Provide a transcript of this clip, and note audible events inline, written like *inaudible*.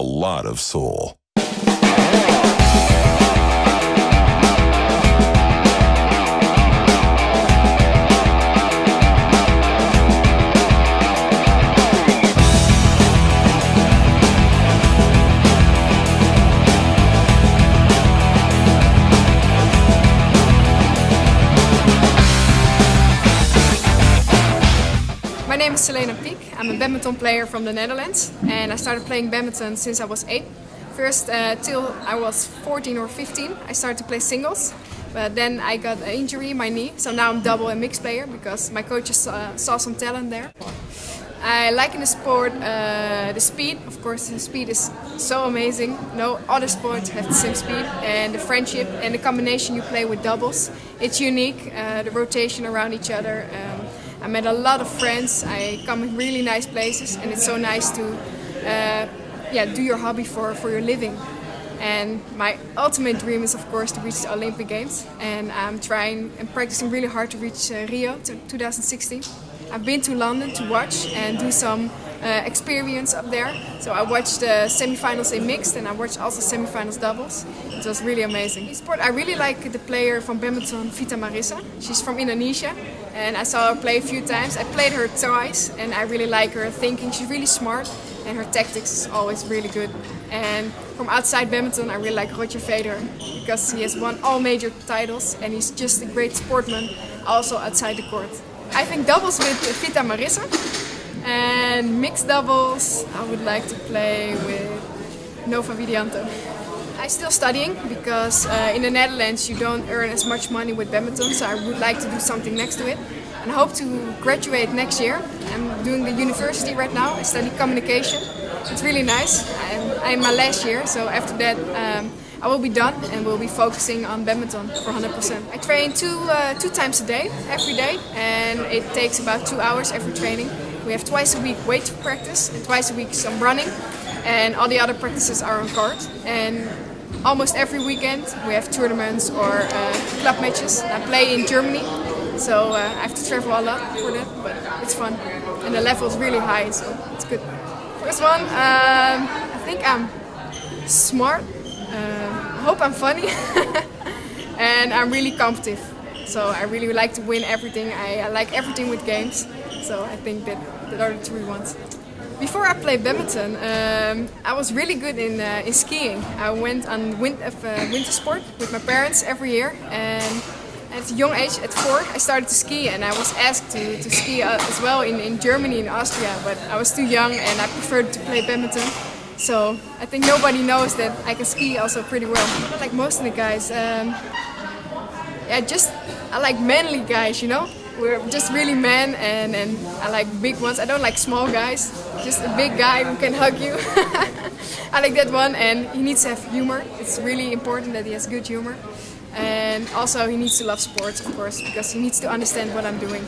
a lot of soul. Name is Selena Piek. I'm a badminton player from the Netherlands and I started playing badminton since I was 8. First uh, till I was 14 or 15 I started to play singles but then I got an injury in my knee so now I'm double and mixed player because my coaches uh, saw some talent there. I like in the sport uh, the speed, of course the speed is so amazing. No other sports have the same speed and the friendship and the combination you play with doubles. It's unique, uh, the rotation around each other. I met a lot of friends, I come in really nice places and it's so nice to uh, yeah, do your hobby for, for your living. And my ultimate dream is of course to reach the Olympic Games and I'm trying and practicing really hard to reach uh, Rio 2016. I've been to London to watch and do some uh, experience up there. So I watched the semifinals in mixed and I watched also semifinals doubles. It was really amazing. In sport, I really like the player from badminton, Vita Marissa. She's from Indonesia and I saw her play a few times. I played her twice and I really like her thinking. She's really smart and her tactics is always really good. And from outside badminton, I really like Roger Federer because he has won all major titles and he's just a great sportman also outside the court. I think doubles with Vita Marissa and mixed doubles I would like to play with Nova Widianto. I'm still studying because uh, in the Netherlands you don't earn as much money with badminton so I would like to do something next to it and I hope to graduate next year. I'm doing the university right now, I study communication. It's really nice. I'm, I'm my last year so after that um, I will be done and will be focusing on badminton for 100%. I train two, uh, two times a day, every day, and it takes about two hours every training. We have twice a week weight practice and twice a week some running, and all the other practices are on court. And almost every weekend we have tournaments or uh, club matches. I play in Germany, so uh, I have to travel a lot for that, but it's fun. And the level is really high, so it's good. First one, um, I think I'm smart uh, I hope I'm funny *laughs* and I'm really competitive. So I really like to win everything. I, I, like everything with games. So I think that, that are the three ones. Before I played badminton, um, I was really good in, uh, in skiing. I went on win uh, winter sport with my parents every year. And at a young age, at four, I started to ski and I was asked to, to ski uh, as well in, in Germany and Austria. But I was too young and I preferred to play badminton. So I think nobody knows that I can ski also pretty well. Like most of the guys. Um, yeah, just I like manly guys, you know. We're just really men, and and I like big ones. I don't like small guys. Just a big guy who can hug you. *laughs* I like that one, and he needs to have humor. It's really important that he has good humor, and also he needs to love sports, of course, because he needs to understand what I'm doing.